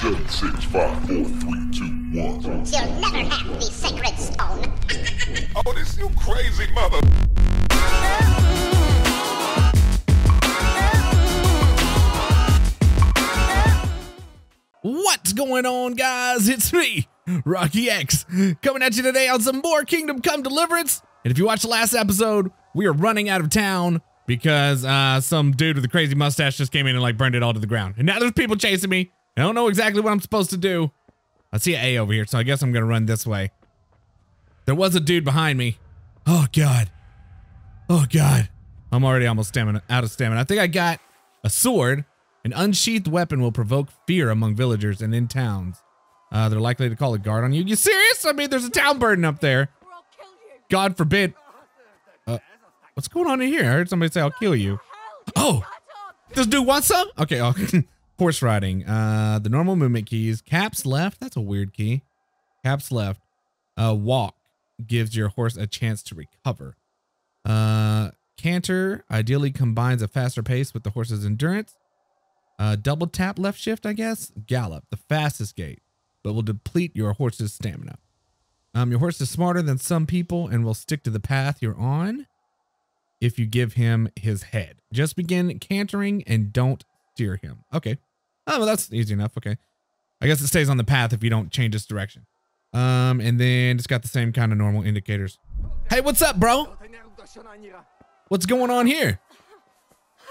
Seven, six, five, four, three, two, one. You'll never have the sacred stone. Oh, this you crazy mother. What's going on, guys? It's me, Rocky X, coming at you today on some more Kingdom Come Deliverance. And if you watched the last episode, we are running out of town because uh, some dude with a crazy mustache just came in and like burned it all to the ground. And now there's people chasing me. I don't know exactly what I'm supposed to do. I see an A over here, so I guess I'm gonna run this way. There was a dude behind me. Oh God. Oh God. I'm already almost stamina out of stamina. I think I got a sword. An unsheathed weapon will provoke fear among villagers and in towns. Uh, they're likely to call a guard on you. You serious? I mean, there's a town burden up there. God forbid. Uh, what's going on in here? I heard somebody say, I'll kill you. Oh, this dude wants some? Okay, oh, horse riding. Uh, the normal movement keys. Caps left. That's a weird key. Caps left. Uh, walk gives your horse a chance to recover. Uh, canter ideally combines a faster pace with the horse's endurance. Uh, double tap left shift, I guess. Gallop, the fastest gait, but will deplete your horse's stamina. Um, your horse is smarter than some people and will stick to the path you're on if you give him his head. Just begin cantering and don't steer him. Okay. Oh, well, that's easy enough. Okay. I guess it stays on the path if you don't change its direction. Um, and then it's got the same kind of normal indicators. Hey, what's up, bro? What's going on here?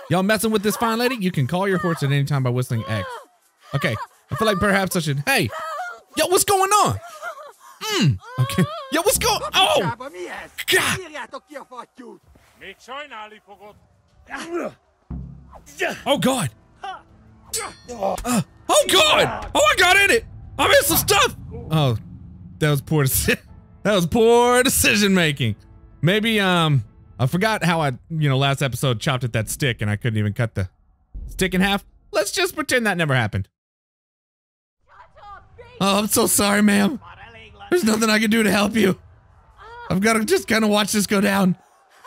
Y'all messing with this fine lady? You can call your horse at any time by whistling X. Okay. I feel like perhaps I should. Hey, yo, what's going on? Mm. Okay. Yo, what's going? Oh, God. Oh God. Uh, oh God. Oh, I got in it. I missed some stuff. Oh, that was poor. Deci that was poor decision making. Maybe um, I forgot how I you know last episode chopped at that stick and I couldn't even cut the stick in half. Let's just pretend that never happened. Oh, I'm so sorry, ma'am. There's nothing I can do to help you. I've got to just kind of watch this go down.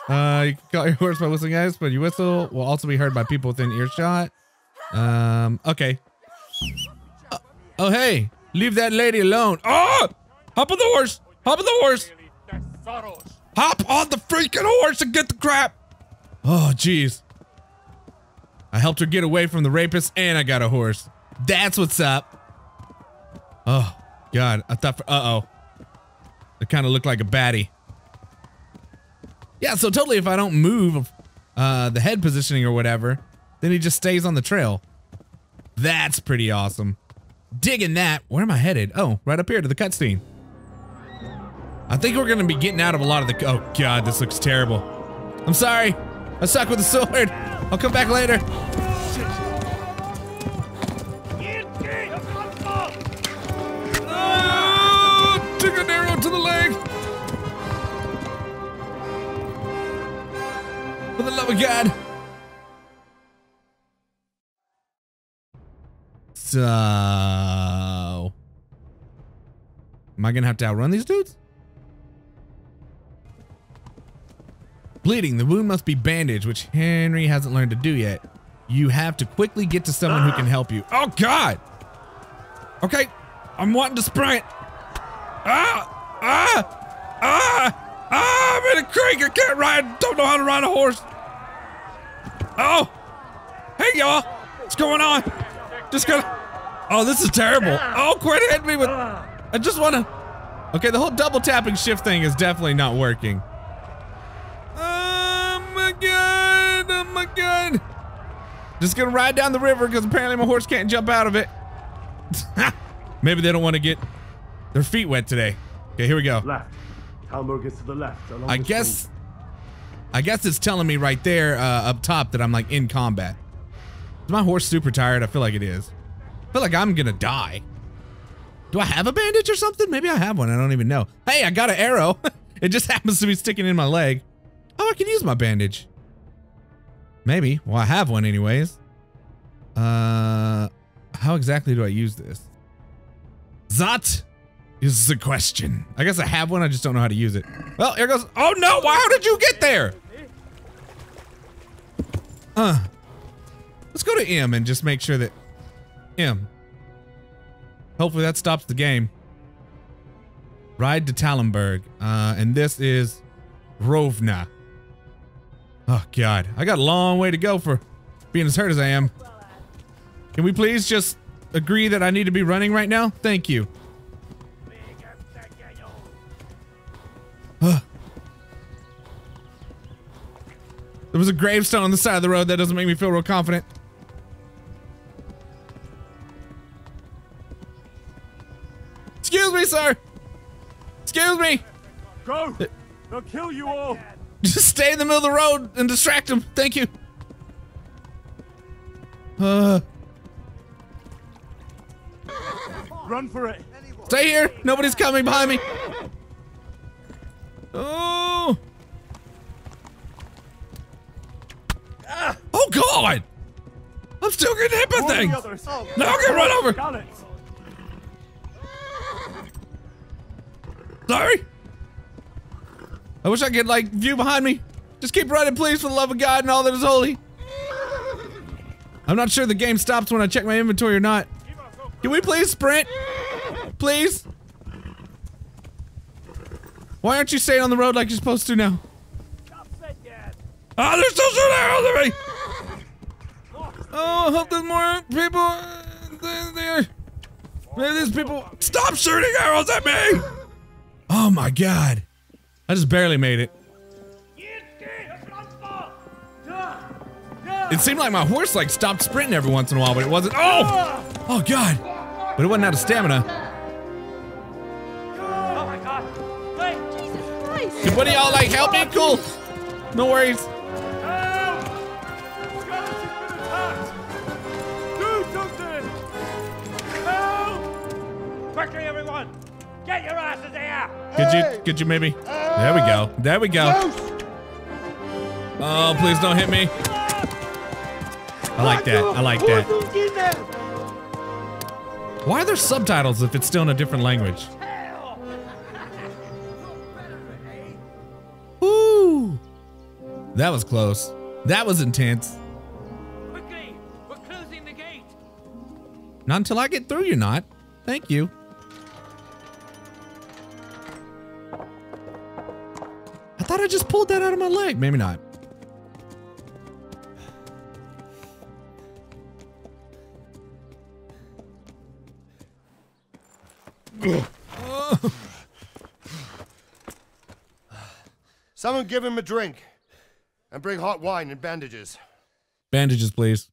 Uh, you can call your horse by whistling ice, but your whistle will also be heard by people within earshot. Um, okay. Uh, oh, hey, leave that lady alone. Oh, hop on the horse. Hop on the horse. Hop on the freaking horse and get the crap. Oh, jeez. I helped her get away from the rapist and I got a horse. That's what's up. Oh, God. I thought, for, uh-oh. It kind of looked like a baddie. Yeah, so totally if I don't move uh, the head positioning or whatever, then he just stays on the trail. That's pretty awesome. Digging that. Where am I headed? Oh, right up here to the cutscene. I think we're gonna be getting out of a lot of the- Oh god, this looks terrible. I'm sorry. I suck with the sword. I'll come back later. Arrow to the leg. For the love of God. So, am I gonna have to outrun these dudes? Bleeding. The wound must be bandaged, which Henry hasn't learned to do yet. You have to quickly get to someone who can help you. Oh, God. Okay. I'm wanting to sprint. Ah! Ah! Ah! Ah! I'm in a creek. I can't ride. Don't know how to ride a horse. Oh! Hey, y'all. What's going on? Just gonna... Oh, this is terrible. Oh, quit hitting me with... I just want to... Okay, the whole double tapping shift thing is definitely not working. Oh my god! Oh my god! Just gonna ride down the river because apparently my horse can't jump out of it. Maybe they don't want to get their feet wet today. Okay, here we go. Left. Talmor gets to the left. along I the guess, stream. I guess it's telling me right there uh, up top that I'm like in combat. Is my horse super tired? I feel like it is. I feel like I'm gonna die. Do I have a bandage or something? Maybe I have one. I don't even know. Hey, I got an arrow. it just happens to be sticking in my leg. Oh, I can use my bandage. Maybe. Well, I have one anyways. Uh, how exactly do I use this? That is the question. I guess I have one. I just don't know how to use it. Well, here goes. Oh no! Why? How did you get there? Uh, let's go to M and just make sure that M. Hopefully that stops the game. Ride to Talmberg. Uh, and this is Rovna. Oh, God. I got a long way to go for being as hurt as I am. Can we please just agree that I need to be running right now? Thank you. There was a gravestone on the side of the road. That doesn't make me feel real confident. Excuse me, sir. Excuse me. Go! They'll kill you all! Just stay in the middle of the road and distract them. Thank you. Uh, Run for it! stay here. Nobody's coming behind me. Oh. Oh God. I'm still getting hit by things. Now get run over. Sorry. I wish I could like view behind me. Just keep running, please, for the love of God and all that is holy. I'm not sure the game stops when I check my inventory or not. Can we please sprint? Please? Why aren't you staying on the road like you're supposed to now? Oh, they're still arrows at me! Oh, I hope there's more people uh, there. Maybe people stop shooting arrows at me! Oh my god. I just barely made it. It seemed like my horse like stopped sprinting every once in a while, but it wasn't. Oh! Oh god. But it wasn't out of stamina. Oh my god! Wait! Jesus Christ. Can one of y'all like help me? Cool. No worries. Could you could you maybe? There we go. There we go. Oh, please don't hit me. I like that. I like that. Why are there subtitles if it's still in a different language? Woo! That was close. That was intense. Quickly! We're closing the gate! Not until I get through, you're not. Thank you. Thought I just pulled that out of my leg. Maybe not. Someone give him a drink. And bring hot wine and bandages. Bandages, please.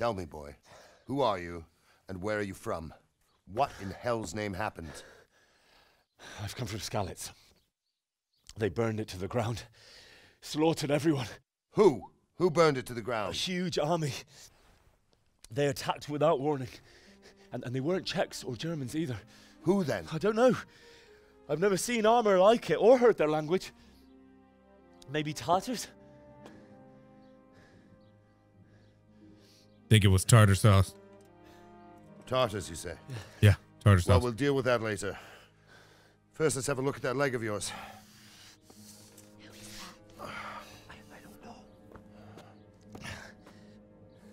Tell me, boy, who are you and where are you from? What in hell's name happened? I've come from Skalitz. They burned it to the ground, slaughtered everyone. Who? Who burned it to the ground? A huge army. They attacked without warning. And, and they weren't Czechs or Germans either. Who then? I don't know. I've never seen armor like it or heard their language. Maybe Tatars? Think it was tartar sauce. Tartars, you say? Yeah, tartar sauce. Well, we'll deal with that later. First, let's have a look at that leg of yours. Who is that? I, I don't know.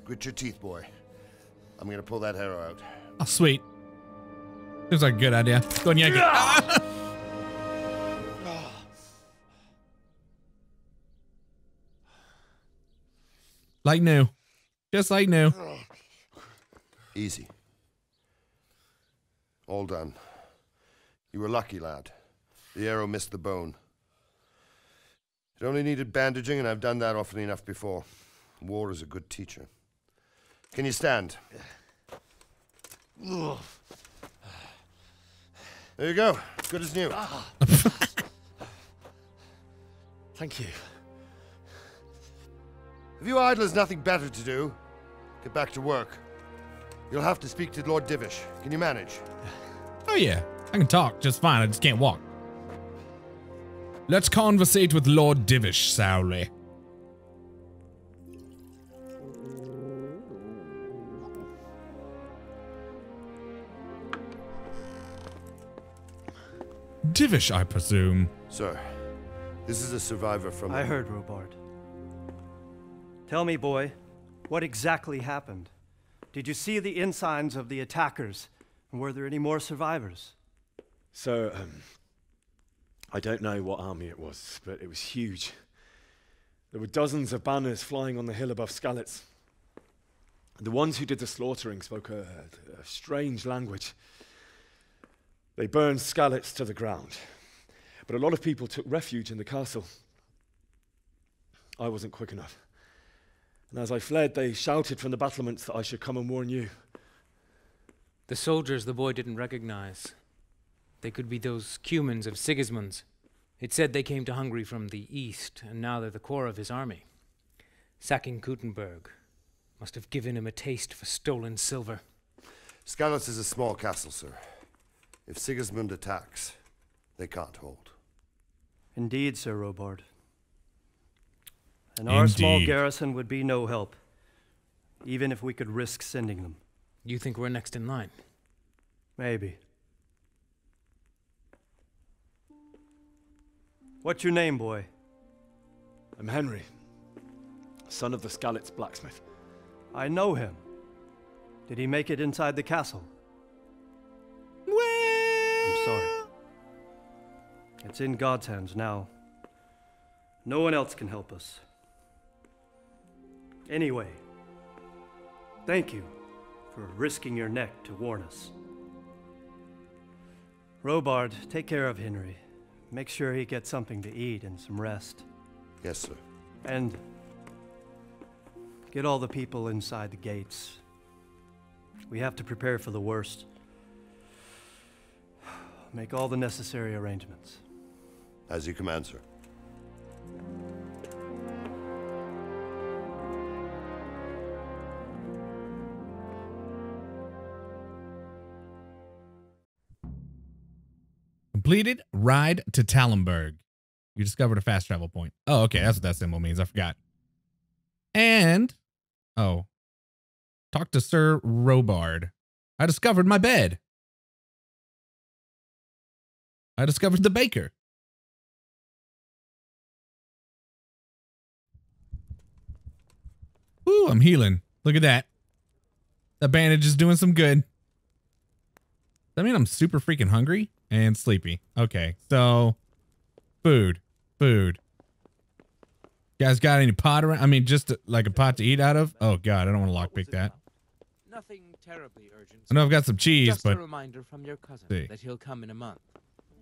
Grit your teeth, boy. I'm gonna pull that arrow out. Oh, sweet. Seems like a good idea. Go and yank it. Like new. Just like new. Oh. Easy. All done. You were lucky, lad. The arrow missed the bone. It only needed bandaging, and I've done that often enough before. War is a good teacher. Can you stand? There you go. Good as new. Ah. Thank you. Have you idle idlers nothing better to do? Get back to work. You'll have to speak to Lord Divish. Can you manage? Oh yeah, I can talk just fine. I just can't walk. Let's conversate with Lord Divish, Sowley. Divish, I presume. Sir, This is a survivor from. I heard, Robard. Tell me, boy, what exactly happened? Did you see the ensigns of the attackers? And were there any more survivors? So, um, I don't know what army it was, but it was huge. There were dozens of banners flying on the hill above Skalitz. The ones who did the slaughtering spoke a, a strange language. They burned Skalitz to the ground, but a lot of people took refuge in the castle. I wasn't quick enough. And as I fled, they shouted from the battlements that I should come and warn you. The soldiers the boy didn't recognize. They could be those Cumans of Sigismund's. It said they came to Hungary from the east, and now they're the core of his army. Sacking Kuttenberg must have given him a taste for stolen silver. Skalitz is a small castle, sir. If Sigismund attacks, they can't hold. Indeed, Sir Robard. And our small garrison would be no help, even if we could risk sending them. You think we're next in line? Maybe. What's your name, boy? I'm Henry, son of the Skalitz blacksmith. I know him. Did he make it inside the castle? I'm sorry. It's in God's hands now. No one else can help us. Anyway, thank you for risking your neck to warn us. Robard, take care of Henry. Make sure he gets something to eat and some rest. Yes, sir. And get all the people inside the gates. We have to prepare for the worst. Make all the necessary arrangements. As you command, sir. Completed ride to Talmberg. You discovered a fast travel point. Oh, okay. That's what that symbol means. I forgot. And, oh, talk to Sir Robard. I discovered my bed. I discovered the baker. Ooh, I'm healing. Look at that. The bandage is doing some good. Does that mean I'm super freaking hungry and sleepy? Okay, so food, food. You guys got any pot around? I mean, just to- like a pot to eat out of? Oh God, I don't want to lockpick that. Nothing terribly urgent. I know I've got some cheese, Just but a reminder from your cousin See. that he'll come in a month.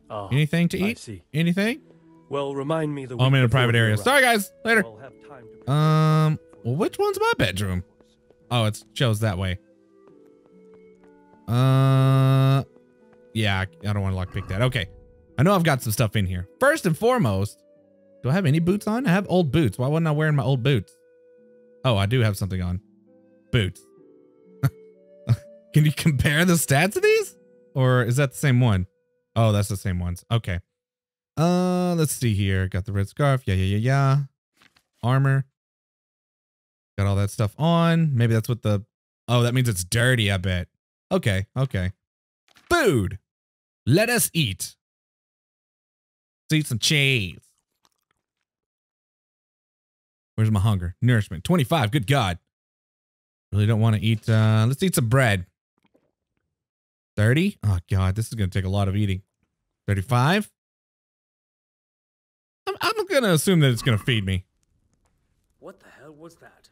Oh, anything to eat? see. Anything? Well, remind me the Oh, I'm in a private area. Sorry, guys. Later. We'll have time to Um, well, which one's my bedroom? Oh, it's shows that way. Uh, yeah, I don't want to lockpick that. Okay, I know I've got some stuff in here. First and foremost, do I have any boots on? I have old boots. Why wasn't I wearing my old boots? Oh, I do have something on. Boots. Can you compare the stats of these? Or is that the same one? Oh, that's the same ones. Okay. Uh, let's see here. Got the red scarf. Yeah, yeah, yeah, yeah. Armor. Got all that stuff on. Maybe that's what the. Oh, that means it's dirty, I bet. Okay, okay. Food. Let us eat. Let's eat some cheese. Where's my hunger? Nourishment. 25. Good God. Really don't want to eat. Uh, let's eat some bread. 30. Oh, God. This is going to take a lot of eating. 35. I'm, I'm going to assume that it's going to feed me. What the hell was that?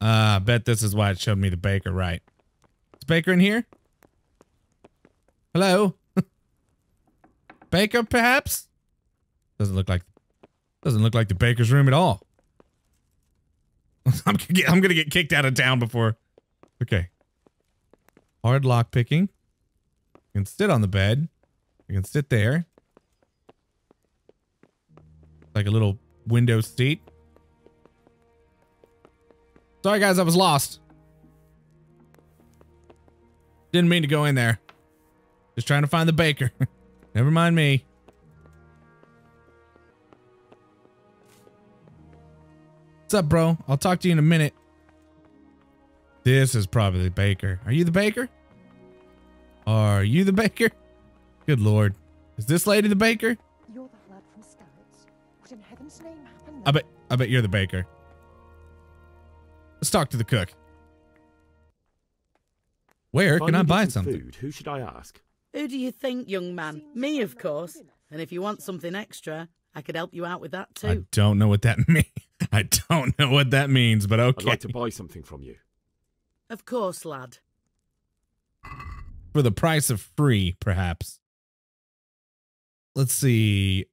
Uh, I bet this is why it showed me the baker, right? Is Baker in here? Hello? Baker, perhaps? Doesn't look like doesn't look like the baker's room at all. I'm gonna get I'm gonna get kicked out of town before. Okay. Hard lock picking. You can sit on the bed. You can sit there. Like a little window seat. Sorry, guys, I was lost. Didn't mean to go in there. Just trying to find the baker. Never mind me. What's up, bro? I'll talk to you in a minute. This is probably the baker. Are you the baker? Are you the baker? Good lord. Is this lady the baker? You're the lad from Skalitz. What in heaven's name happened? I bet I bet you're the baker. Let's talk to the cook. Where If can I needed buy some something? Food, who should I ask? Who do you think, young man? Me, of course. And if you want something extra, I could help you out with that too. I don't know what that means. I don't know what that means, but okay. I'd okay. like to buy something from you. Of course, lad. For the price of free, perhaps. Let's see.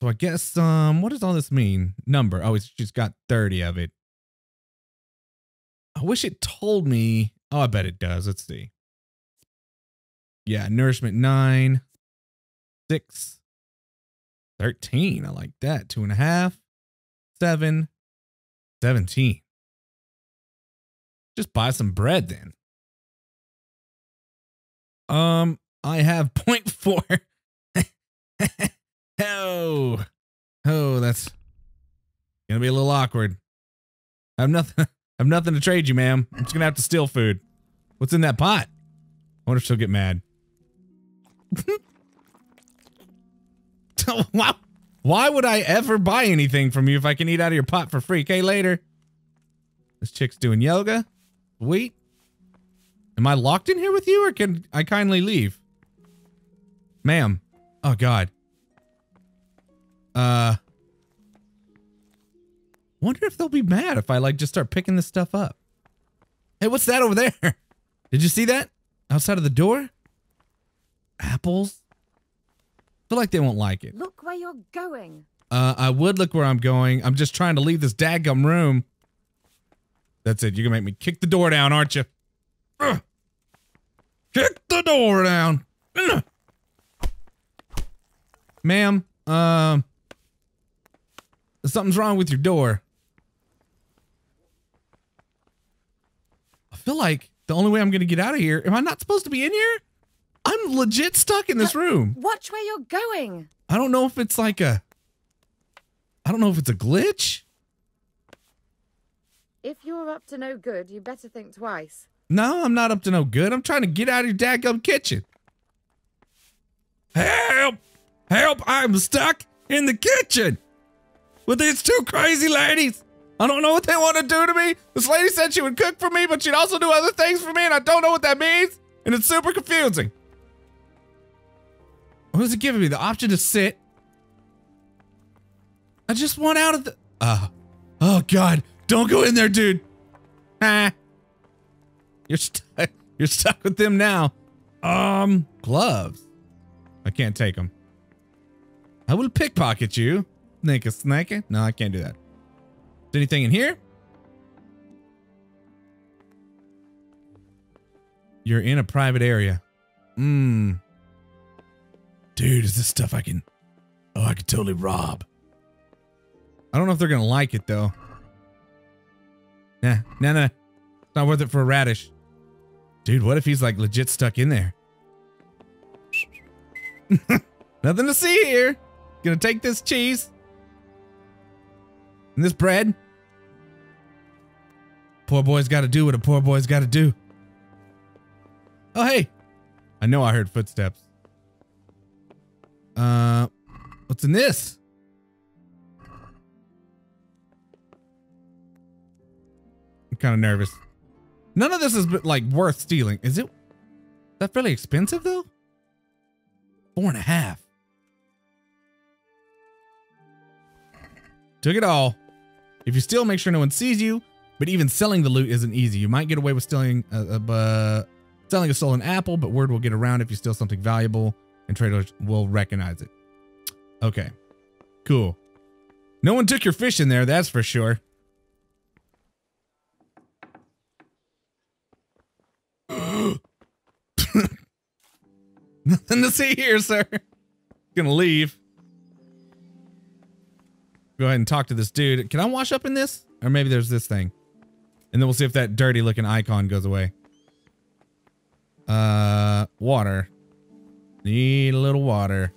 So I guess um what does all this mean? Number. Oh, it's she's got 30 of it. I wish it told me. Oh, I bet it does. Let's see. Yeah, nourishment nine, six, 13. I like that. Two and a half, seven, 17. Just buy some bread then. Um, I have point four. oh, oh, that's gonna be a little awkward. I have nothing. I have nothing to trade you, ma'am. I'm just gonna have to steal food. What's in that pot? I wonder if she'll get mad. Why, why would I ever buy anything from you if I can eat out of your pot for free? Okay, later. This chick's doing yoga. Wait. Am I locked in here with you or can I kindly leave? Ma'am. Oh god. Uh Wonder if they'll be mad if I like just start picking this stuff up. Hey, what's that over there? Did you see that? Outside of the door? Apples? I feel like they won't like it. Look where you're going. Uh, I would look where I'm going. I'm just trying to leave this daggum room. That's it. You're gonna make me kick the door down, aren't you? Ugh. Kick the door down. Ma'am, um, something's wrong with your door. I feel like the only way I'm gonna get out of here. Am I not supposed to be in here? I'm legit stuck in this room. Watch where you're going. I don't know if it's like a. I don't know if it's a glitch. If you're up to no good, you better think twice. No, I'm not up to no good. I'm trying to get out of your dadgum kitchen. Help! Help! I'm stuck in the kitchen with these two crazy ladies. I don't know what they want to do to me. This lady said she would cook for me, but she'd also do other things for me, and I don't know what that means. And it's super confusing. What is it giving me? The option to sit. I just want out of the. Uh, oh, God. Don't go in there, dude. Ah. You're stuck. You're stuck with them now. Um, gloves. I can't take them. I will pickpocket you. Snake a snake. No, I can't do that. Is anything in here? You're in a private area. Mmm. Dude, is this stuff I can... Oh, I could totally rob. I don't know if they're gonna like it, though. Nah, nah, nah. It's not worth it for a radish. Dude, what if he's like legit stuck in there? Nothing to see here. Gonna take this cheese. And this bread. Poor boy's gotta do what a poor boy's gotta do. Oh, hey. I know I heard footsteps. Uh, what's in this? I'm kind of nervous. None of this is like worth stealing. Is it? that fairly expensive though? Four and a half. Took it all. If you steal, make sure no one sees you. But even selling the loot isn't easy. You might get away with stealing, uh, uh, selling a stolen apple, but word will get around if you steal something valuable, and traders will recognize it. Okay, cool. No one took your fish in there, that's for sure. Nothing to see here, sir. Gonna leave. Go ahead and talk to this dude. Can I wash up in this? Or maybe there's this thing. And then we'll see if that dirty looking icon goes away. Uh, water. Need a little water.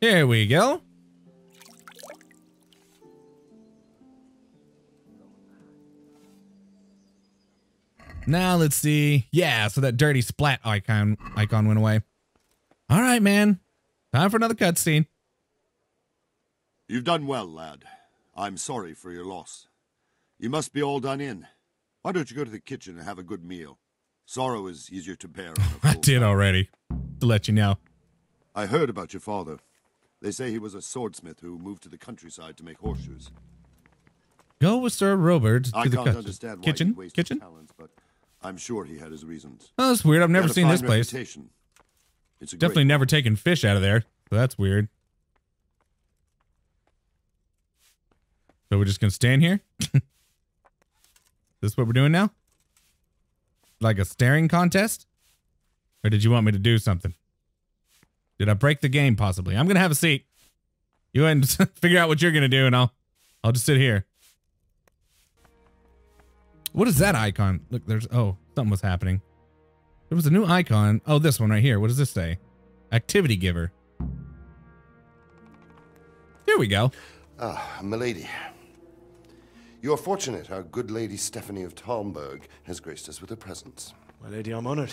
Here we go. Now let's see. Yeah, so that dirty splat icon icon went away. All right, man. Time for another cutscene. You've done well, lad. I'm sorry for your loss. You must be all done in. Why don't you go to the kitchen and have a good meal? Sorrow is easier to bear. I did already. To let you know. I heard about your father. They say he was a swordsmith who moved to the countryside to make horseshoes. Go with Sir Robert to I the can't kitchen. understand why kitchen. Kitchen. talents, but I'm sure he had his reasons. Oh, that's weird. I've never seen this place. reputation. It's a Definitely never taken fish out of there. So that's weird. So we're just gonna stand here. this what we're doing now? Like a staring contest? Or did you want me to do something? Did I break the game possibly? I'm gonna have a seat. You go and figure out what you're gonna do, and I'll I'll just sit here. What is that icon? Look, there's oh, something was happening. There was a new icon. Oh, this one right here. What does this say? Activity giver. Here we go. Ah, milady. You are fortunate our good lady Stephanie of Talmberg has graced us with her presence. My lady, I'm honored.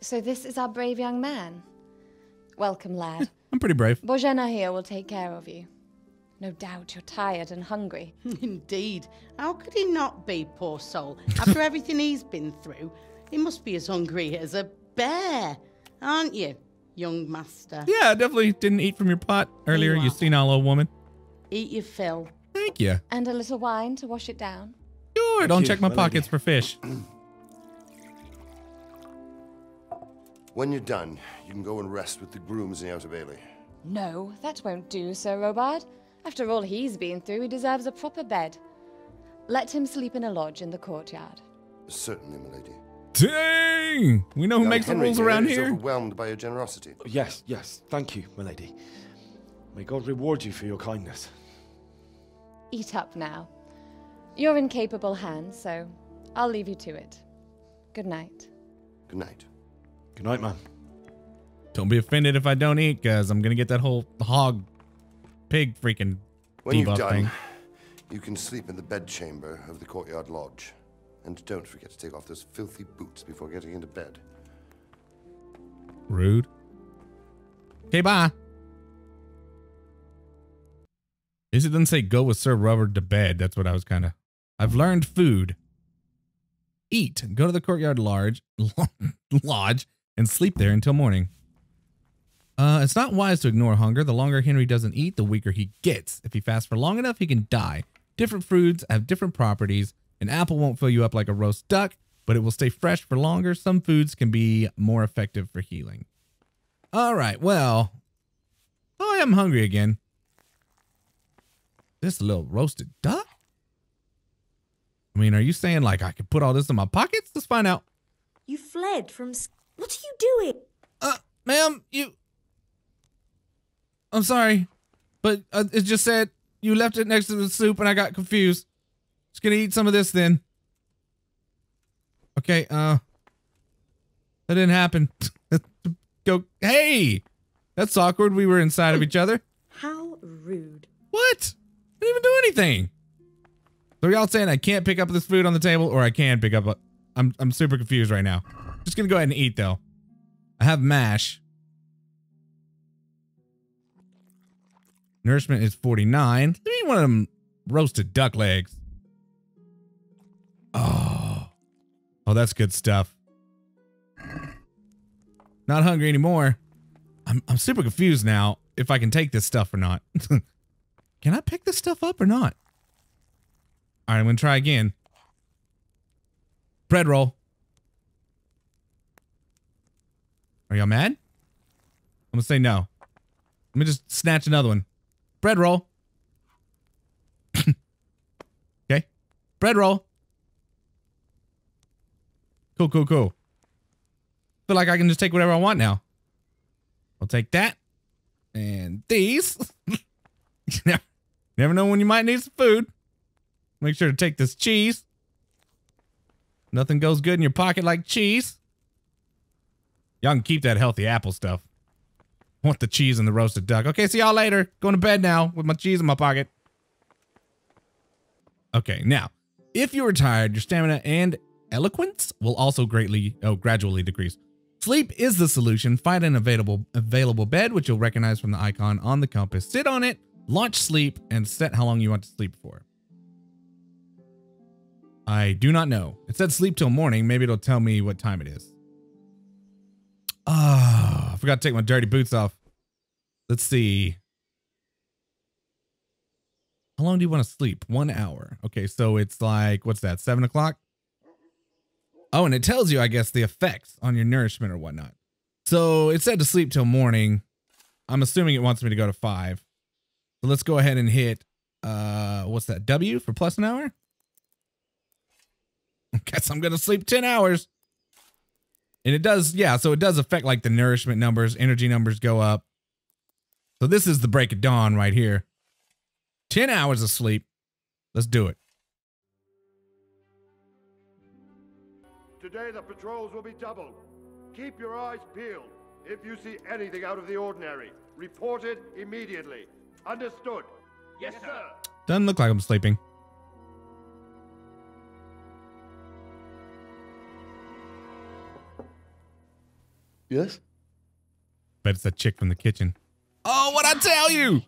So this is our brave young man. Welcome, lad. I'm pretty brave. Bozhena here will take care of you. No doubt you're tired and hungry. Indeed. How could he not be, poor soul? After everything he's been through, he must be as hungry as a bear, aren't you, young master? Yeah, I definitely didn't eat from your pot earlier, you you are. senile old woman. Eat your fill. Thank you. And a little wine to wash it down. Sure, don't you, check my my lady. pockets for fish. When you're done, you can go and rest with the grooms in the Outer Bailey. No, that won't do, Sir Robard. After all he's been through, he deserves a proper bed. Let him sleep in a lodge in the courtyard. Certainly, milady. Dang! We know who Young makes Henry the rules around is here. overwhelmed by your generosity. Yes, yes. Thank you, my lady. May God reward you for your kindness. Eat up now. You're in capable hands, so I'll leave you to it. Good night. Good night. Good night, man. Don't be offended if I don't eat, cause I'm gonna get that whole hog, pig freaking When you've debuff done, thing. you can sleep in the bedchamber of the courtyard lodge. And don't forget to take off those filthy boots before getting into bed. Rude. Okay, bye. Is it doesn't say go with Sir Robert to bed? That's what I was kind of. I've learned food. Eat. Go to the courtyard large, lodge, and sleep there until morning. Uh, it's not wise to ignore hunger. The longer Henry doesn't eat, the weaker he gets. If he fasts for long enough, he can die. Different foods have different properties. An apple won't fill you up like a roast duck, but it will stay fresh for longer. Some foods can be more effective for healing. All right, well, I am hungry again. This little roasted duck? I mean, are you saying like I could put all this in my pockets? Let's find out. You fled from. What are you doing? Uh, ma'am, you. I'm sorry, but uh, it just said you left it next to the soup and I got confused. Just gonna eat some of this then. Okay, uh. That didn't happen. Go. Hey! That's awkward. We were inside of each other. How rude. What? I didn't even do anything. So y'all saying I can't pick up this food on the table or I can pick up a, I'm I'm super confused right now. Just gonna go ahead and eat though. I have mash. Nourishment is 49. Give me one of them roasted duck legs. Oh. Oh, that's good stuff. Not hungry anymore. I'm I'm super confused now if I can take this stuff or not. can I pick this stuff up or not? All right, I'm gonna try again. Bread roll. Are y'all mad? I'm gonna say no. Let me just snatch another one. Bread roll. okay. Bread roll. Cool, cool, cool. Feel like I can just take whatever I want now. I'll take that. And these. Never know when you might need some food. Make sure to take this cheese. Nothing goes good in your pocket like cheese. Y'all can keep that healthy apple stuff. Want the cheese and the roasted duck. Okay, see y'all later. Going to bed now with my cheese in my pocket. Okay, now, if you are tired, your stamina and eloquence will also greatly, oh, gradually decrease. Sleep is the solution. Find an available available bed, which you'll recognize from the icon on the compass. Sit on it, launch sleep, and set how long you want to sleep for. I do not know. It said sleep till morning. Maybe it'll tell me what time it is. Ah, I forgot to take my dirty boots off. Let's see. How long do you want to sleep? One hour. Okay, so it's like, what's that, seven o'clock? Oh, and it tells you, I guess, the effects on your nourishment or whatnot. So it said to sleep till morning. I'm assuming it wants me to go to five. Let's go ahead and hit, uh, what's that, W for plus an hour? Guess I'm going to sleep 10 hours. And it does, yeah, so it does affect like the nourishment numbers, energy numbers go up. So this is the break of dawn right here. 10 hours of sleep. Let's do it. Today the patrols will be doubled. Keep your eyes peeled. If you see anything out of the ordinary, report it immediately. Understood? Yes, sir. Doesn't look like I'm sleeping. Yes? Bet it's that chick from the kitchen. Oh, what I tell you?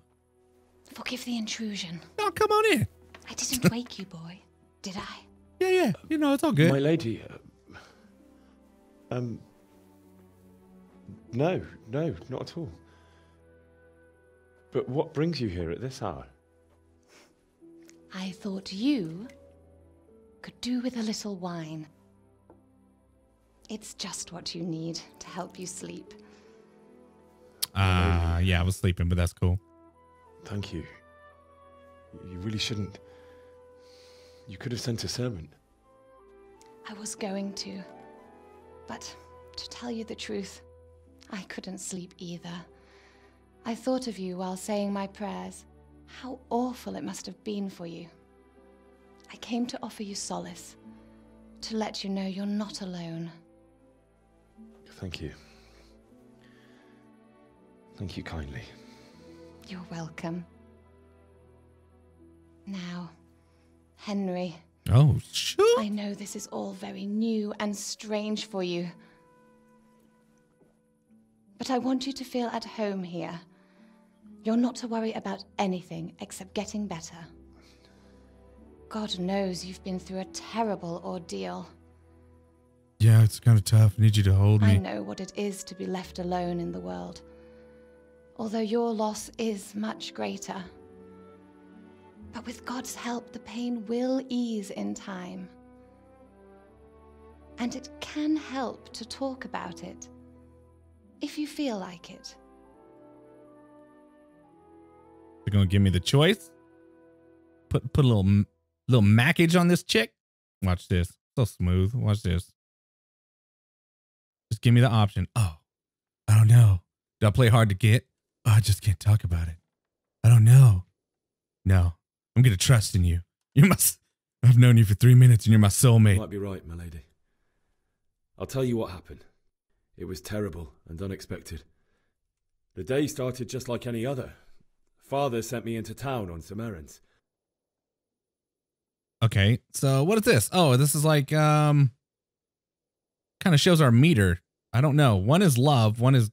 Forgive the intrusion. No, come on in. I didn't wake you, boy. Did I? Yeah, yeah. You know, it's all good. My lady. Uh, um. No, no, not at all. But what brings you here at this hour? I thought you could do with a little wine. It's just what you need to help you sleep. Ah, uh, yeah, I was sleeping, but that's cool. Thank you. You really shouldn't. You could have sent a servant. I was going to. But to tell you the truth, I couldn't sleep either. I thought of you while saying my prayers. How awful it must have been for you. I came to offer you solace, to let you know you're not alone. Thank you. Thank you kindly. You're welcome. Now, Henry. Oh, sure. I know this is all very new and strange for you. But I want you to feel at home here. You're not to worry about anything except getting better. God knows you've been through a terrible ordeal. Yeah, it's kind of tough. I Need you to hold me. I know what it is to be left alone in the world. Although your loss is much greater. But with God's help, the pain will ease in time. And it can help to talk about it, if you feel like it. They're gonna give me the choice. Put put a little little mackage on this chick. Watch this. So smooth. Watch this. Just give me the option. Oh, I don't know. Do I play hard to get? Oh, I just can't talk about it. I don't know. No, I'm gonna trust in you. You must. I've known you for three minutes, and you're my soulmate. You might be right, my lady. I'll tell you what happened. It was terrible and unexpected. The day started just like any other. Father sent me into town on some errands. Okay, so what is this? Oh, this is like um kind of shows our meter. I don't know. One is love, one is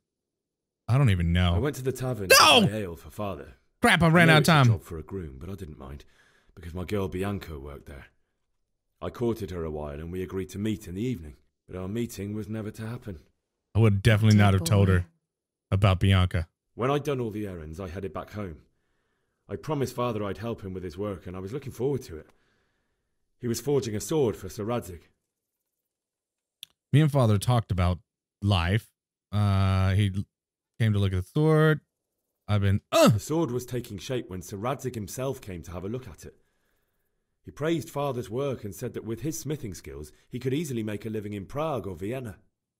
I don't even know. I went to the tavern No! to buy ale for father. Crap, I ran know out of it's a time. job for a groom, but I didn't mind because my girl Bianca worked there. I courted her a while and we agreed to meet in the evening, but our meeting was never to happen. I would definitely not have told her about Bianca. When I'd done all the errands, I headed back home. I promised father I'd help him with his work, and I was looking forward to it. He was forging a sword for Sir Radzig. Me and father talked about life. Uh he came to look at the sword. I've been uh The sword was taking shape when Sir Radzig himself came to have a look at it. He praised father's work and said that with his smithing skills, he could easily make a living in Prague or Vienna.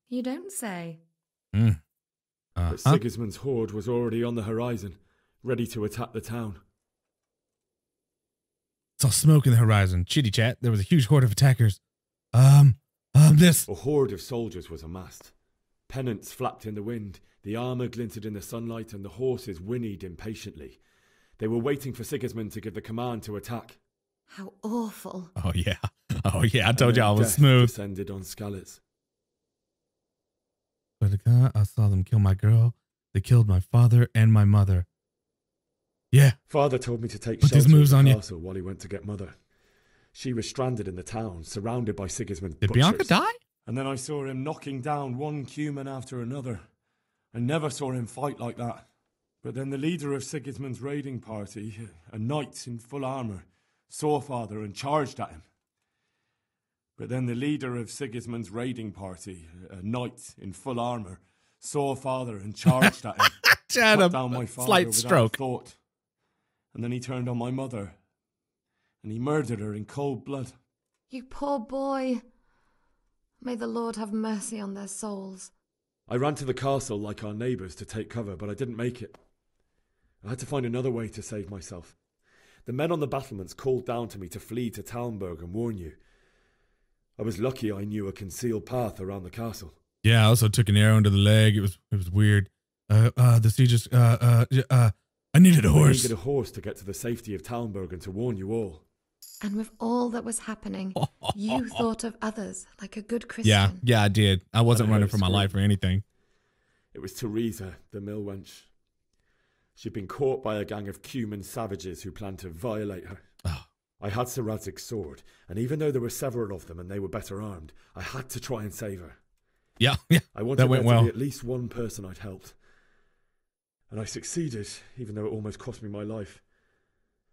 You don't say. mm. uh, But Sigismund's horde was already on the horizon, ready to attack the town. Saw smoke in the horizon. Chitty chat. There was a huge horde of attackers. Um, um, this. A horde of soldiers was amassed. Pennants flapped in the wind, the armour glinted in the sunlight, and the horses whinnied impatiently. They were waiting for Sigismund to give the command to attack. How awful. Oh yeah. Oh yeah. I told And you I was death smooth. Descended on Skalitz. swear to God, I saw them kill my girl. They killed my father and my mother. Yeah. Father told me to take Put shelter moves in on the you. castle while he went to get mother. She was stranded in the town, surrounded by Sigismund's Did butchers. Bianca die? And then I saw him knocking down one Cuman after another. I never saw him fight like that. But then the leader of Sigismund's raiding party, a knight in full armour, saw father and charged at him. But then the leader of Sigismund's raiding party, a knight in full armour, saw father and charged at him. Had a down my father slight stroke. thought. And then he turned on my mother. And he murdered her in cold blood. You poor boy. May the Lord have mercy on their souls. I ran to the castle like our neighbours to take cover, but I didn't make it. I had to find another way to save myself. The men on the battlements called down to me to flee to Talmberg and warn you. I was lucky I knew a concealed path around the castle. Yeah, I also took an arrow into the leg. It was it was weird. Uh, uh, the siege uh, uh, uh, I needed a I horse. needed a horse to get to the safety of Talmberg and to warn you all. And with all that was happening, you thought of others like a good Christian. Yeah, yeah, I did. I wasn't I running for my life or anything. It was Teresa, the mill wench. She'd been caught by a gang of Cuman savages who planned to violate her. Ah. I had Sir Radzig's sword, and even though there were several of them and they were better armed, I had to try and save her. Yeah, yeah. I wanted that went there to well. be at least one person I'd helped. And I succeeded, even though it almost cost me my life.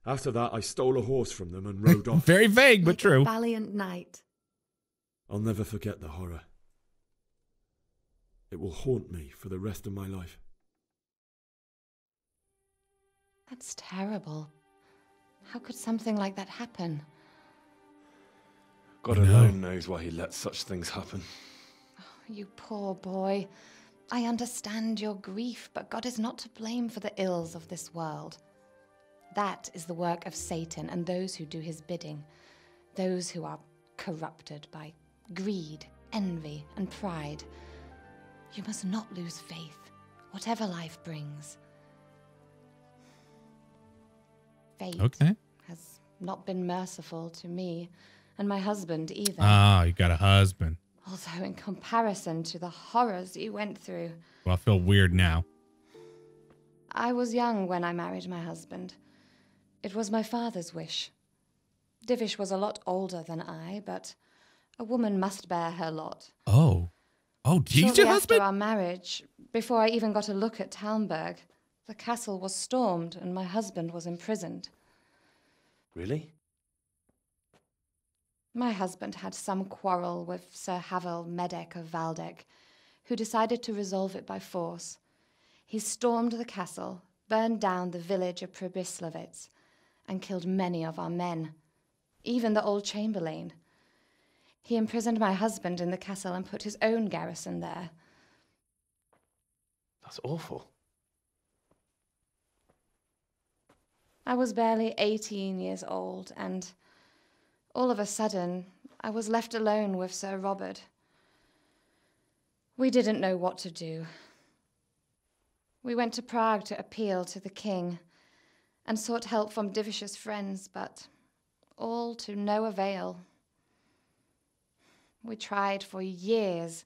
After that, I stole a horse from them and rode off. Very vague, but true. Valiant knight. I'll never forget the horror. It will haunt me for the rest of my life. That's terrible. How could something like that happen? God alone knows why he lets such things happen. Oh, you poor boy. I understand your grief, but God is not to blame for the ills of this world. That is the work of Satan and those who do his bidding, those who are corrupted by greed, envy, and pride. You must not lose faith, whatever life brings. Fate Okay. has not been merciful to me and my husband either. Ah, you got a husband. Although, in comparison to the horrors you went through, Well, I feel weird now. I was young when I married my husband. It was my father's wish. Divish was a lot older than I, but a woman must bear her lot. Oh. Oh, he's Shortly your after our marriage, before I even got a look at Talmberg, the castle was stormed and my husband was imprisoned. Really? My husband had some quarrel with Sir Havel Medek of Valdek, who decided to resolve it by force. He stormed the castle, burned down the village of Probislavitz, and killed many of our men, even the old chamberlain. He imprisoned my husband in the castle and put his own garrison there. That's awful. I was barely 18 years old, and all of a sudden, I was left alone with Sir Robard. We didn't know what to do. We went to Prague to appeal to the king and sought help from Divish's friends, but all to no avail. We tried for years,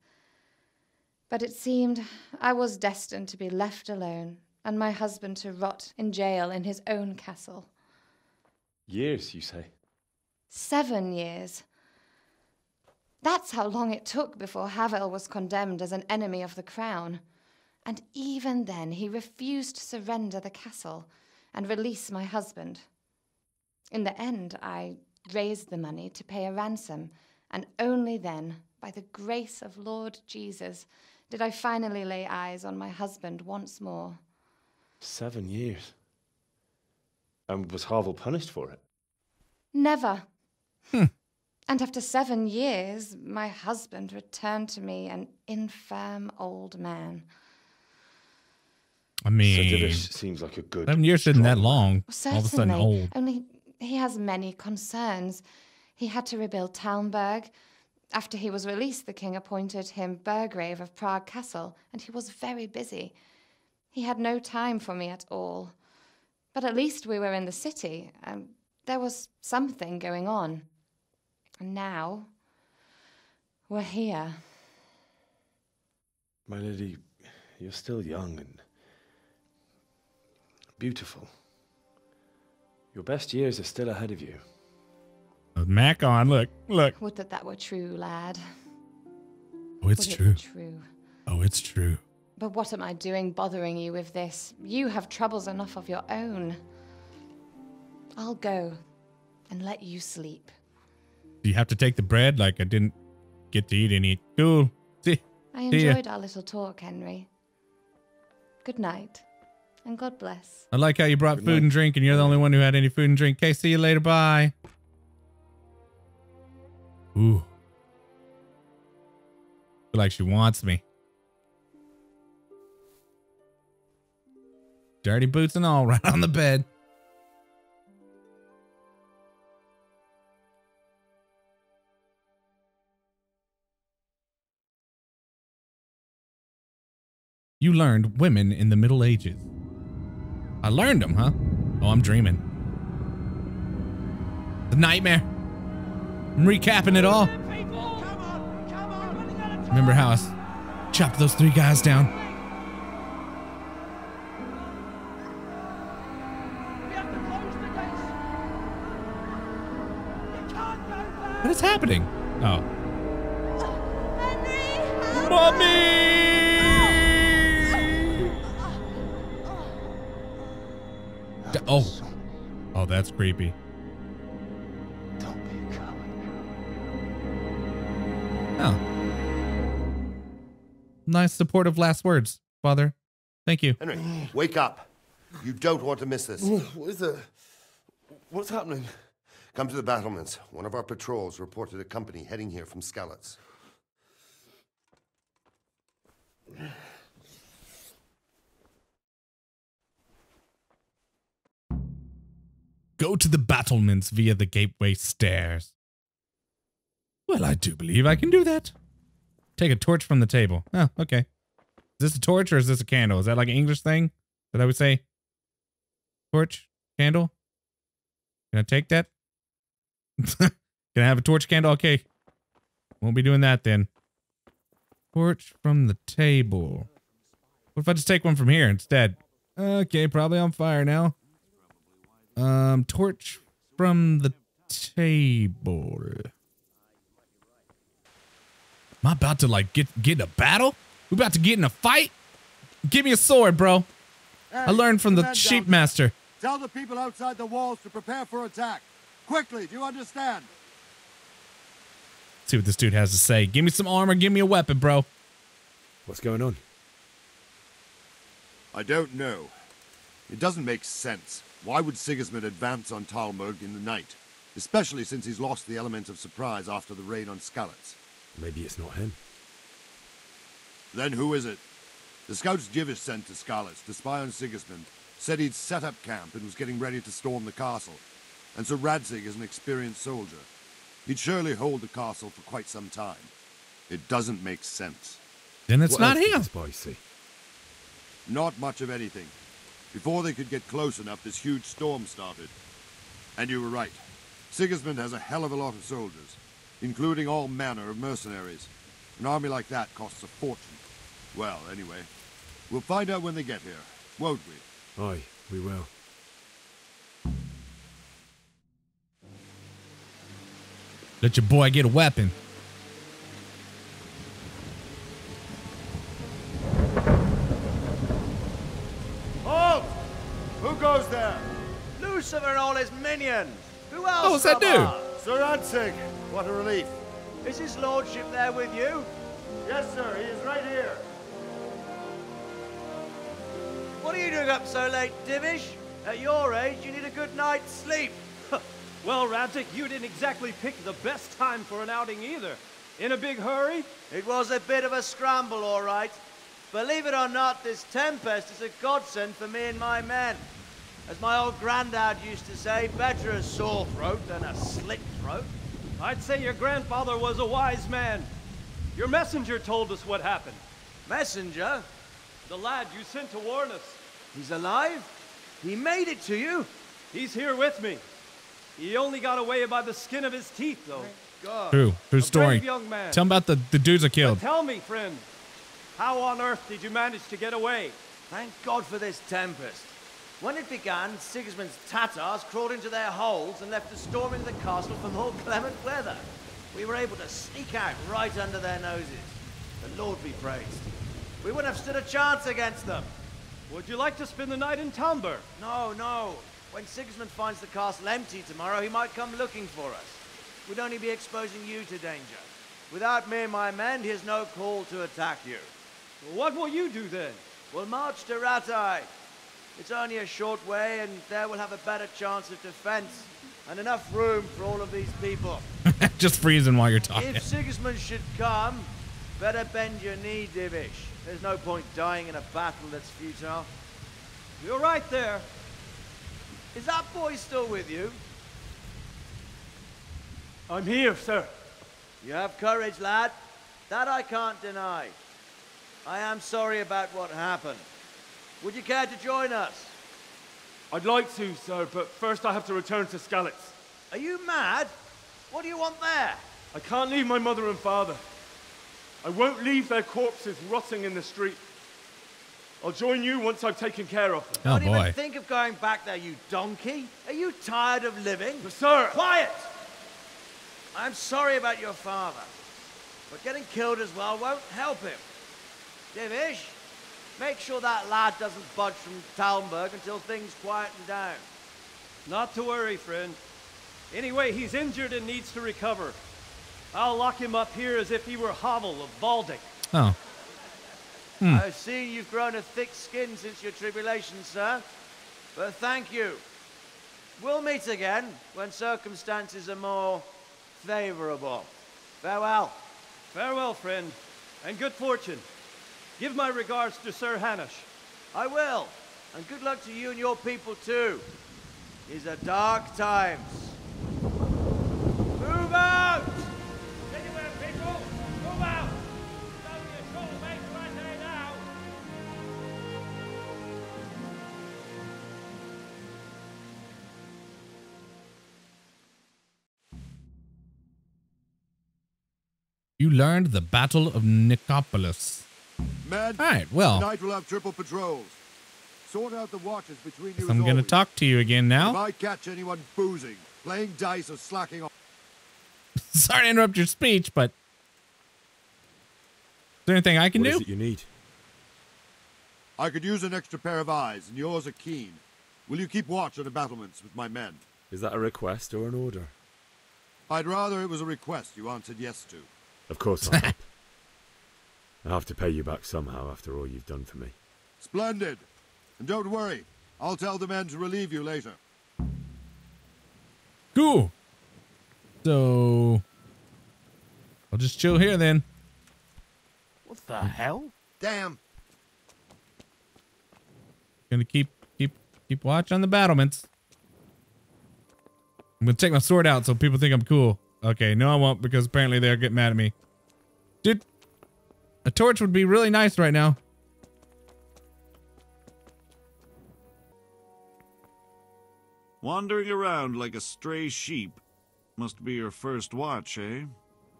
but it seemed I was destined to be left alone and my husband to rot in jail in his own castle. Years, you say? Seven years. That's how long it took before Havel was condemned as an enemy of the crown. And even then, he refused to surrender the castle and release my husband. In the end, I raised the money to pay a ransom, and only then, by the grace of Lord Jesus, did I finally lay eyes on my husband once more. Seven years. And was Havel punished for it? Never. And after seven years, my husband returned to me an infirm old man. I mean, Sir Divish seems like a good. seven years isn't that long. Certainly. All of a sudden, old. Only he has many concerns. He had to rebuild Talmberg. After he was released, the king appointed him Burgrave of Prague Castle, and he was very busy. He had no time for me at all. But at least we were in the city, and there was something going on. And now, we're here. My lady, you're still young and beautiful. Your best years are still ahead of you. With Mac on, look, look. Would that that were true, lad. Oh, it's Would true. were true. Oh, it's true. But what am I doing bothering you with this? You have troubles enough of your own. I'll go and let you sleep. Do you have to take the bread? Like I didn't get to eat any. Cool. See. I enjoyed our little talk, Henry. Good night, and God bless. I like how you brought Good food night. and drink, and you're the only one who had any food and drink. Okay, see you later. Bye. Ooh. Feel like she wants me. Dirty boots and all, right on the bed. You learned women in the Middle Ages. I learned them, huh? Oh, I'm dreaming. The nightmare. I'm recapping it all. Remember how I chopped those three guys down? What is happening? Oh. Oh. Oh, that's creepy. Oh. Nice supportive last words, Father. Thank you. Henry, wake up. You don't want to miss this. What is it? What's happening? Come to the battlements. One of our patrols reported a company heading here from Skalitz. Go to the battlements via the gateway stairs. Well, I do believe I can do that. Take a torch from the table. Oh, okay. Is this a torch or is this a candle? Is that like an English thing that I would say? Torch? Candle? Can I take that? Can I have a torch candle? Okay. Won't be doing that then. Torch from the table. What if I just take one from here instead? Okay, probably on fire now. Um, torch from the table. Am I about to like get get in a battle? We about to get in a fight? Give me a sword, bro. I learned from the Command sheep down. master. Tell the people outside the walls to prepare for attack. Quickly, do you understand? See what this dude has to say. Give me some armor. Give me a weapon, bro. What's going on? I don't know. It doesn't make sense. Why would Sigismund advance on Talmberg in the night? Especially since he's lost the element of surprise after the raid on Skalitz. Maybe it's not him. Then who is it? The scouts Divish sent to Skalitz to spy on Sigismund said he'd set up camp and was getting ready to storm the castle. And so Radzig is an experienced soldier. He'd surely hold the castle for quite some time. It doesn't make sense. Then it's What not uh, him. the spy see? Not much of anything. Before they could get close enough, this huge storm started. And you were right. Sigismund has a hell of a lot of soldiers, including all manner of mercenaries. An army like that costs a fortune. Well, anyway, we'll find out when they get here, won't we? Aye, we will. Let your boy get a weapon. His minions. Who oh, else? Oh, what's that dude? Robert? Sir Radzig! What a relief. Is his lordship there with you? Yes, sir, he is right here. What are you doing up so late, Divish? At your age, you need a good night's sleep. Well, Radzig, you didn't exactly pick the best time for an outing either. In a big hurry? It was a bit of a scramble, all right. Believe it or not, this tempest is a godsend for me and my men. As my old granddad used to say, better a sore throat than a slit throat. I'd say your grandfather was a wise man. Your messenger told us what happened. Messenger? The lad you sent to warn us. He's alive? He made it to you? He's here with me. He only got away by the skin of his teeth, though. God. True. True A story. brave young man. Tell him about the, the dudes I killed. But tell me, friend, How on earth did you manage to get away? Thank God for this tempest. When it began, Sigismund's Tatars crawled into their holes and left a storm into the castle for more clement weather. We were able to sneak out right under their noses. The Lord be praised. We wouldn't have stood a chance against them. Would you like to spend the night in Talmberg? No, no. When Sigismund finds the castle empty tomorrow, he might come looking for us. We'd only be exposing you to danger. Without me and my men, he has no call to attack you. What will you do then? We'll march to Rattay. It's only a short way, and there we'll have a better chance of defense and enough room for all of these people. Just freezing while you're talking. If Sigismund should come, better bend your knee, Divish. There's no point dying in a battle that's futile. You're right there. Is that boy still with you? I'm here, sir. You have courage, lad. That I can't deny. I am sorry about what happened. Would you care to join us? I'd like to, sir, but first I have to return to Skalitz. Are you mad? What do you want there? I can't leave my mother and father. I won't leave their corpses rotting in the street. I'll join you once I've taken care of them. Oh, Don't boy. even think of going back there, you donkey. Are you tired of living? But, sir! Quiet! I'm sorry about your father, but getting killed as well won't help him. Divish, make sure that lad doesn't budge from Talmberg until things quieten down. Not to worry, friend. Anyway, he's injured and needs to recover. I'll lock him up here as if he were Havel of Valdek. Oh. Hmm. I've seen you've grown a thick skin since your tribulation, sir. But thank you. We'll meet again when circumstances are more favorable. Farewell. Farewell, friend, and good fortune. Give my regards to Sir Hanush. I will. And good luck to you and your people, too. These are dark times. Move out! Anywhere, people! Move out! It's only a short way to Rattay now! You learned the Battle of Nicopolis. Men, All right, well. tonight we'll have triple patrols. Sort out the watches between you I'm going to talk to you again If now. I catch anyone boozing, playing dice, or slacking off, Sorry to interrupt your speech, but is there anything I can What do? is it you need? I could use an extra pair of eyes, and yours are keen. Will you keep watch on the battlements with my men? Is that a request or an order? I'd rather it was a request you answered yes to. Of course I'll help. I have to pay you back somehow after all you've done for me. Splendid. And don't worry, I'll tell the men to relieve you later. Cool. So I'll just chill here then. What the hell? Damn. Gonna keep keep keep watch on the battlements. I'm gonna take my sword out so people think I'm cool. Okay, no I won't because apparently they'll get mad at me. Dude, a torch would be really nice right now. Wandering around like a stray sheep must be your first watch, eh?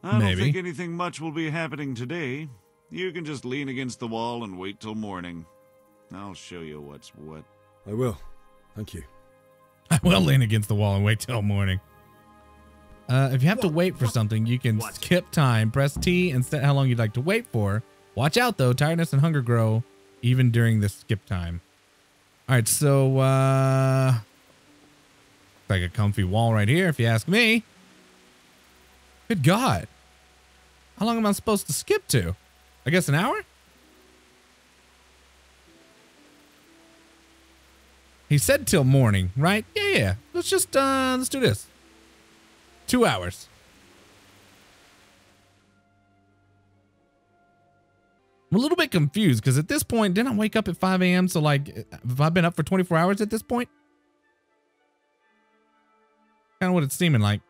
I Maybe. don't think anything much will be happening today. You can just lean against the wall and wait till morning. I'll show you what's what. I will. Thank you. I will lean against the wall and wait till morning. Uh, if you have to wait for something, you can skip time. Press T and set how long you'd like to wait for. Watch out though, tiredness and hunger grow even during this skip time. All right, so uh, like a comfy wall right here, if you ask me. Good God, how long am I supposed to skip to? I guess an hour. He said till morning, right? Yeah, yeah. Let's just uh let's do this. Two hours. I'm a little bit confused because at this point, didn't I wake up at 5 a.m.? So like have I been up for 24 hours at this point? Kind of what it's seeming like.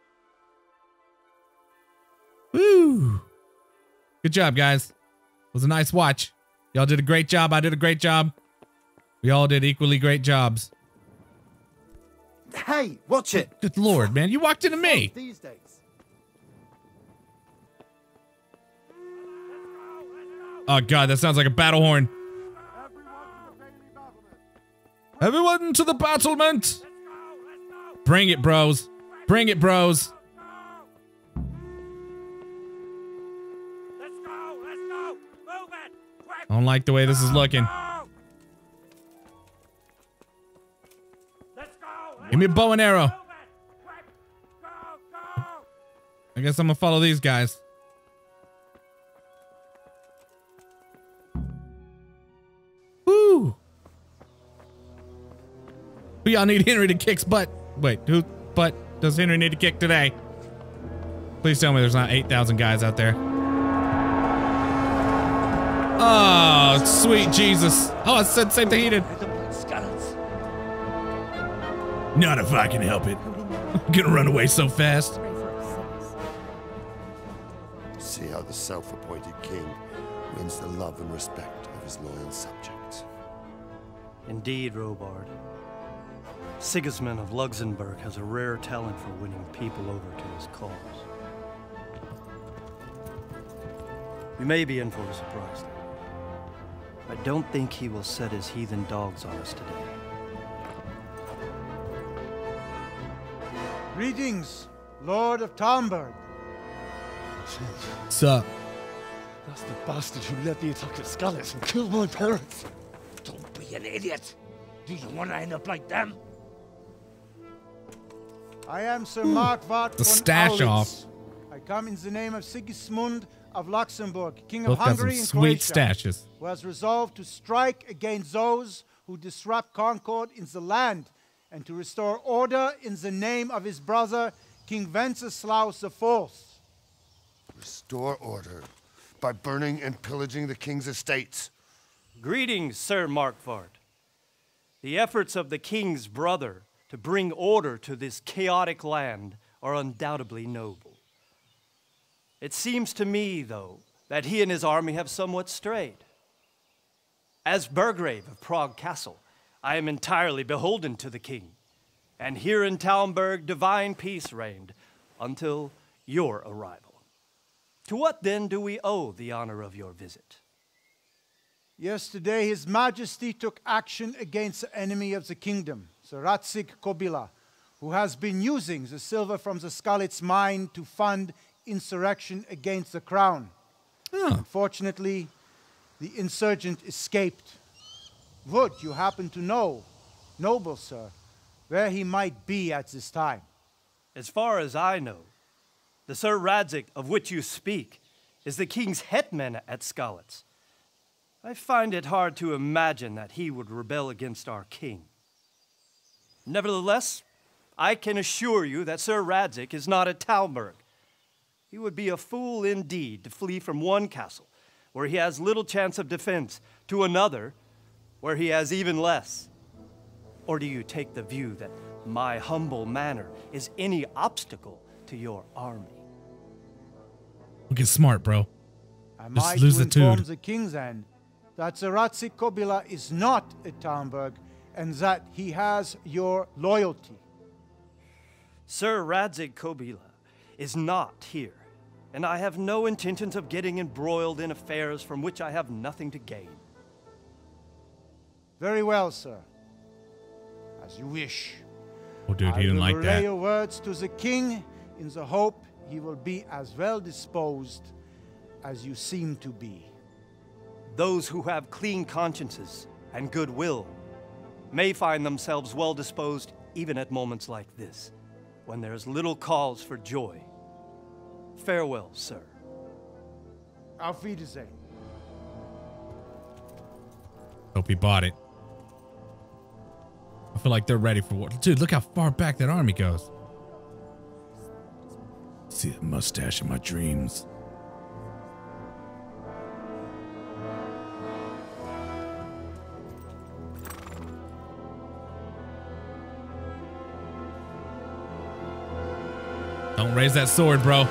Woo! Good job, guys. It was a nice watch. Y'all did a great job. I did a great job. We all did equally great jobs. Hey, watch it. Good lord, man. You walked into me. These days. Oh god, that sounds like a battle horn. Everyone to the battlement! Bring it, bros. Bring it, bros. I don't like the way this is looking. Give me a bow and arrow. I guess I'm gonna follow these guys. Woo! Who y'all need Henry to kick's butt? Wait, who butt does Henry need to kick today? Please tell me there's not 8,000 guys out there. Oh, sweet Jesus. Oh, I said same thing he did. Not if I can help it. I'm gonna run away so fast. See how the self-appointed king wins the love and respect of his loyal subjects. Indeed, Robard. Sigismund of Luxembourg has a rare talent for winning people over to his cause. You may be in for a surprise, though. I don't think he will set his heathen dogs on us today. Greetings, Lord of Talmberg. Sup? That's the bastard who led the attack at Skalitz and killed my parents. Don't be an idiot. Do you want to end up like them? I am Sir Mark hmm. Vart The stash Aulitz. off. I come in the name of Sigismund of Luxembourg, King Both of Hungary and sweet Croatia, stashes. who has resolved to strike against those who disrupt concord in the land and to restore order in the name of his brother, King Wenceslaus IV. Restore order by burning and pillaging the king's estates. Greetings, Sir Markvart. The efforts of the king's brother to bring order to this chaotic land are undoubtedly noble. It seems to me, though, that he and his army have somewhat strayed. As Burgrave of Prague Castle, I am entirely beholden to the king, and here in Talmberg divine peace reigned until your arrival. To what then do we owe the honor of your visit? Yesterday, His Majesty took action against the enemy of the kingdom, the Radzig Kobyla, who has been using the silver from the Skalitz mine to fund insurrection against the crown. Ah. Unfortunately, the insurgent escaped. Would you happen to know, noble sir, where he might be at this time? As far as I know, the Sir Radzig of which you speak is the king's hetman at Skalitz. I find it hard to imagine that he would rebel against our king. Nevertheless, I can assure you that Sir Radzig is not at Talmberg. He would be a fool indeed to flee from one castle where he has little chance of defense to another where he has even less. Or do you take the view that my humble manner is any obstacle to your army? Look, Get smart, bro. I Just might lose to the inform the king's end that the Radzig Kobyla is not at Talmberg and that he has your loyalty. Sir Radzig Kobyla is not here, and I have no intentions of getting embroiled in affairs from which I have nothing to gain. Very well, sir. As you wish. Oh, dude, I he didn't will like relay that. your words to the king in the hope he will be as well disposed as you seem to be. Those who have clean consciences and goodwill may find themselves well disposed even at moments like this, when there's little cause for joy. Farewell, sir. Auf Wiedersehen. Hope he bought it. Feel like they're ready for war. Dude, look how far back that army goes. See that mustache in my dreams. Don't raise that sword, bro.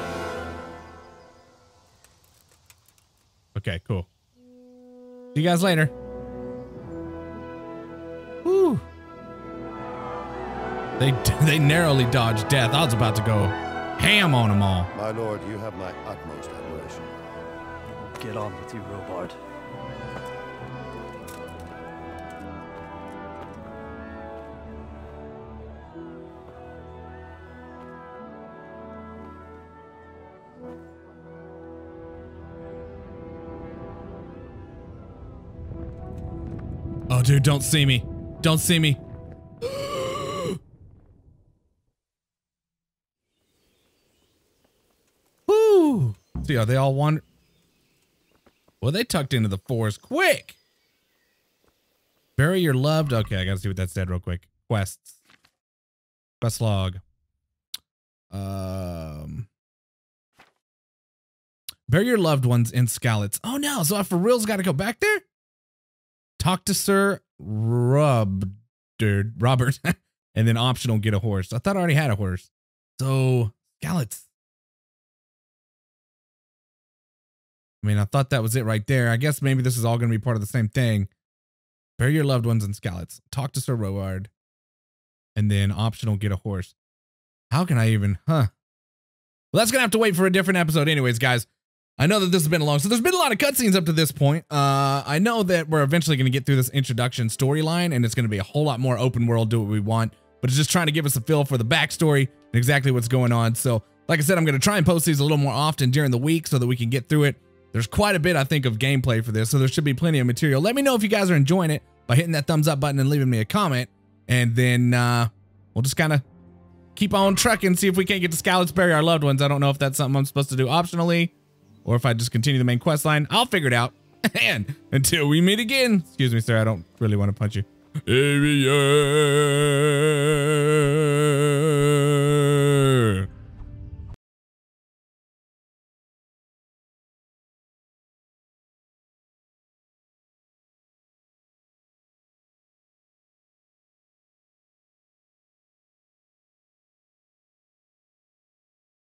Okay, cool. See you guys later. They they narrowly dodged death. I was about to go ham on them all. My lord, you have my utmost admiration. Get on with you, Robard. Oh, dude, don't see me. Don't see me. Woo! See, are they all one? Well, they tucked into the forest quick. Bury your loved. Okay, I gotta see what that said real quick. Quests. Quest log. Um. Bury your loved ones in Skalitz. Oh no! So I for real's got to go back there. Talk to Sir Rub, Robert, and then optional get a horse. I thought I already had a horse. So Skalitz. I mean, I thought that was it right there. I guess maybe this is all going to be part of the same thing. Bury your loved ones in Skalitz. Talk to Sir Robard. And then optional get a horse. How can I even, huh? Well, that's going to have to wait for a different episode anyways, guys. I know that this has been a long. So there's been a lot of cutscenes up to this point. Uh, I know that we're eventually going to get through this introduction storyline and it's going to be a whole lot more open world, do what we want. But it's just trying to give us a feel for the backstory and exactly what's going on. So like I said, I'm going to try and post these a little more often during the week so that we can get through it. There's quite a bit, I think, of gameplay for this, so there should be plenty of material. Let me know if you guys are enjoying it by hitting that thumbs up button and leaving me a comment. And then uh, we'll just kind of keep on trucking, see if we can't get to Skalitz bury our loved ones. I don't know if that's something I'm supposed to do optionally or if I just continue the main quest line. I'll figure it out. and until we meet again, excuse me, sir, I don't really want to punch you.